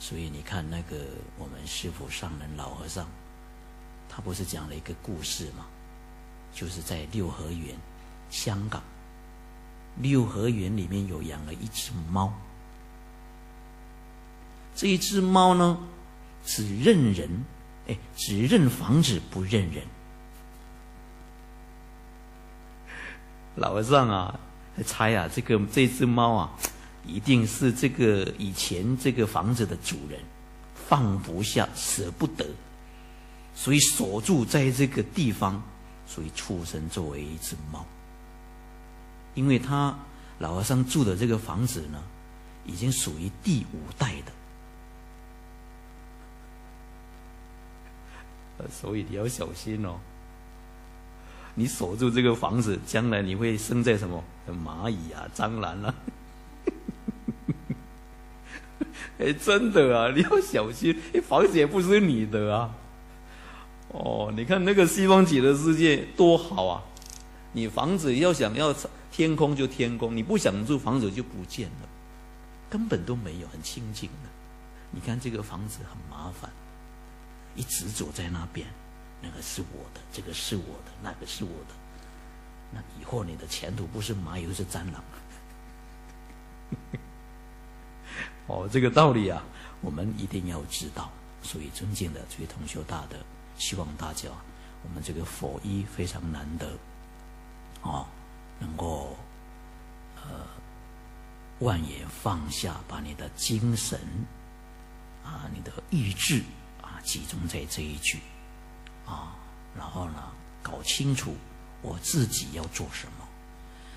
所以你看那个我们师傅上人老和尚，他不是讲了一个故事吗？就是在六合园，香港，六合园里面有养了一只猫。这一只猫呢，只认人，哎，只认房子不认人。老和尚啊，猜啊，这个这只猫啊，一定是这个以前这个房子的主人放不下、舍不得，所以锁住在这个地方，所以出生作为一只猫。因为他老和尚住的这个房子呢，已经属于第五代的。所以你要小心哦！你锁住这个房子，将来你会生在什么蚂蚁啊、蟑螂啊？哎，真的啊，你要小心！房子也不是你的啊。哦，你看那个西方极乐世界多好啊！你房子要想要天空就天空，你不想住房子就不见了，根本都没有，很清净的。你看这个房子很麻烦。一直走在那边，那个是我的，这个是我的，那个是我的。那以后你的前途不是蚂蚁就是蟑螂。哦，这个道理啊，我们一定要知道。所以，尊敬的这位同修大德，希望大家，我们这个佛医非常难得，啊，能够呃，万言放下，把你的精神啊，你的意志啊。集中在这一句，啊，然后呢，搞清楚我自己要做什么。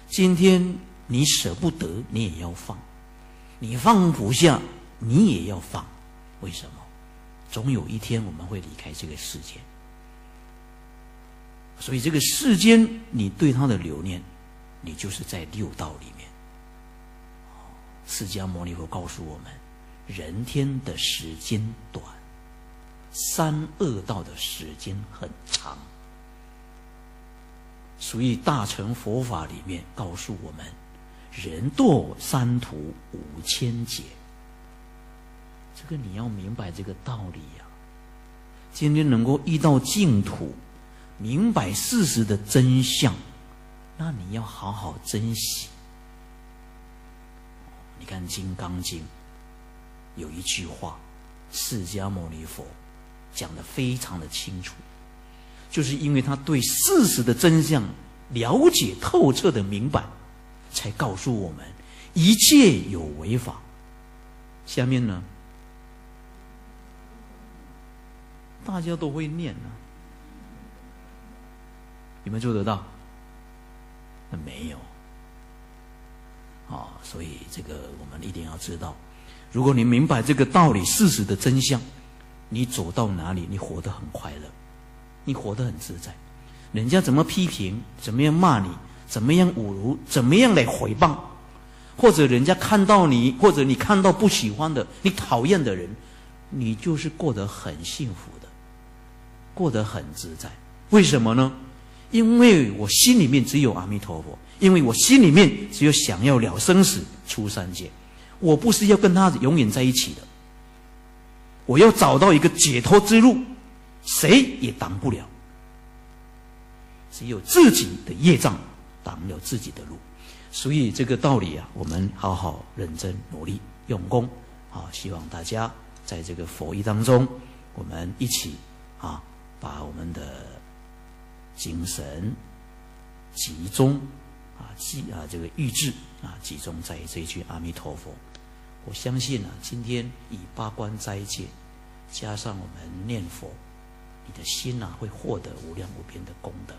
今天你舍不得，你也要放；你放不下，你也要放。为什么？总有一天我们会离开这个世界，所以这个世间你对他的留念，你就是在六道里面。释迦牟尼佛告诉我们，人天的时间短。三恶道的时间很长，所以大乘佛法里面告诉我们：人堕三途五千劫。这个你要明白这个道理呀。今天能够遇到净土，明白事实的真相，那你要好好珍惜。你看《金刚经》有一句话：释迦牟尼佛。讲的非常的清楚，就是因为他对事实的真相了解透彻的明白，才告诉我们一切有违法。下面呢，大家都会念呢，有没有做得到？那没有。啊，所以这个我们一定要知道，如果你明白这个道理，事实的真相。你走到哪里，你活得很快乐，你活得很自在。人家怎么批评，怎么样骂你，怎么样侮辱，怎么样来回报，或者人家看到你，或者你看到不喜欢的、你讨厌的人，你就是过得很幸福的，过得很自在。为什么呢？因为我心里面只有阿弥陀佛，因为我心里面只有想要了生死、出三界，我不是要跟他永远在一起的。我要找到一个解脱之路，谁也挡不了。只有自己的业障挡了自己的路，所以这个道理啊，我们好好认真努力用功啊！希望大家在这个佛意当中，我们一起啊，把我们的精神集中啊，集啊这个意志啊，集中在这一句阿弥陀佛。我相信啊，今天以八关斋戒，加上我们念佛，你的心呐会获得无量无边的功德。